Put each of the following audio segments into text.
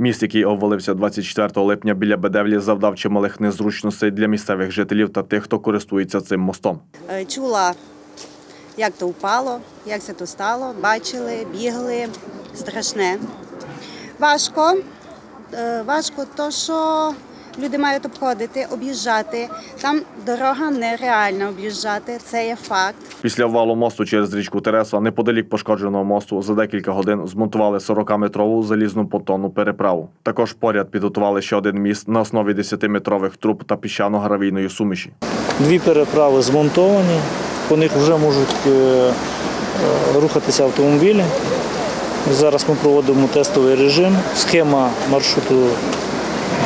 Міст, який обвалився 24 липня біля Бедевлі, завдав чималих незручностей для місцевих жителів та тих, хто користується цим мостом. Е, чула, як то впало, як це то стало, бачили, бігли. Страшне. Важко. Е, Важко, то що люди мають обходити, об'їжджати. Там дорога нереальна об'їжджати, це є факт. Після обвалу мосту через річку Тересва неподалік пошкодженого мосту за декілька годин змонтували 40-метрову залізну понтонну переправу. Також поряд підготували ще один міст на основі 10-метрових труб та піщано-гравійної суміші. Дві переправи змонтовані, по них вже можуть е, е, рухатися автомобілі. Зараз ми проводимо тестовий режим. Схема маршруту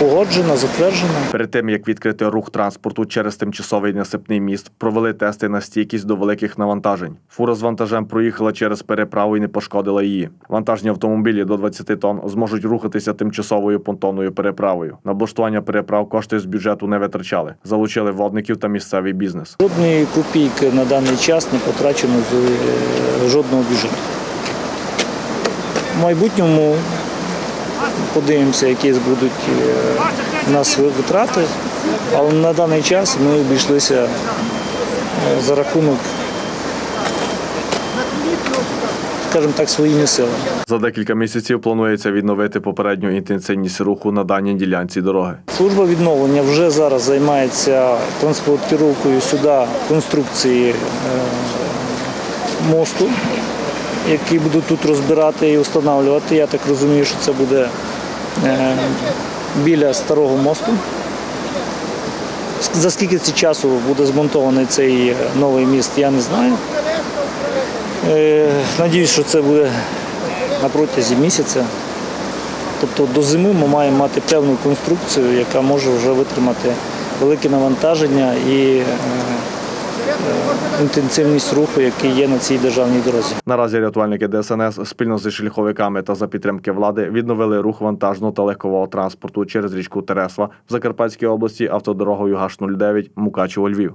погоджена, затверджена. Перед тим як відкрити рух транспорту через тимчасовий насипний міст, провели тести на стійкість до великих навантажень. Фура з вантажем проїхала через переправу і не пошкодила її. Вантажні автомобілі до 20 тонн зможуть рухатися тимчасовою понтонною переправою. На облаштування переправ кошти з бюджету не витрачали. Залучили водників та місцевий бізнес. Жодної копійки на даний час не потрачено з е, жодного бюджету. В майбутньому подивимося, які будуть е, у нас витрати, але на даний час ми обійшлися е, за рахунок, скажімо так, своїми силами. За декілька місяців планується відновити попередню інтенсивність руху на даній ділянці дороги. Служба відновлення вже зараз займається транспортировкою сюди конструкції е, мосту, який будуть тут розбирати і встановлювати. Я так розумію, що це буде е, біля старого мосту. За скільки це часу буде змонтований цей е, новий міст, я не знаю. Е, Надіюсь, що це буде на протязі місяця. Тобто до зими ми маємо мати певну конструкцію, яка може вже витримати велике навантаження і інтенсивність руху, який є на цій державній дорозі. Наразі рятувальники ДСНС спільно зі шляховиками та за підтримки влади відновили рух вантажного та легкового транспорту через річку Тересва в Закарпатській області автодорогою Гаш 09 Мукачево Львів.